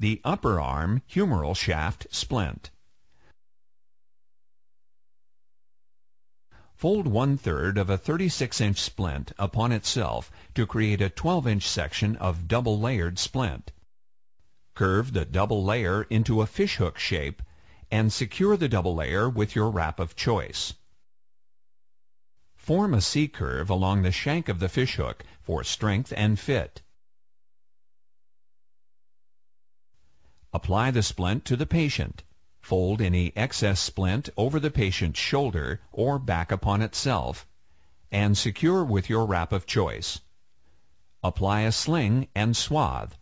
the upper arm humeral shaft splint. Fold one-third of a 36-inch splint upon itself to create a 12-inch section of double-layered splint. Curve the double layer into a fishhook shape and secure the double layer with your wrap of choice. Form a C-curve along the shank of the fishhook for strength and fit. Apply the splint to the patient. Fold any excess splint over the patient's shoulder or back upon itself, and secure with your wrap of choice. Apply a sling and swathe.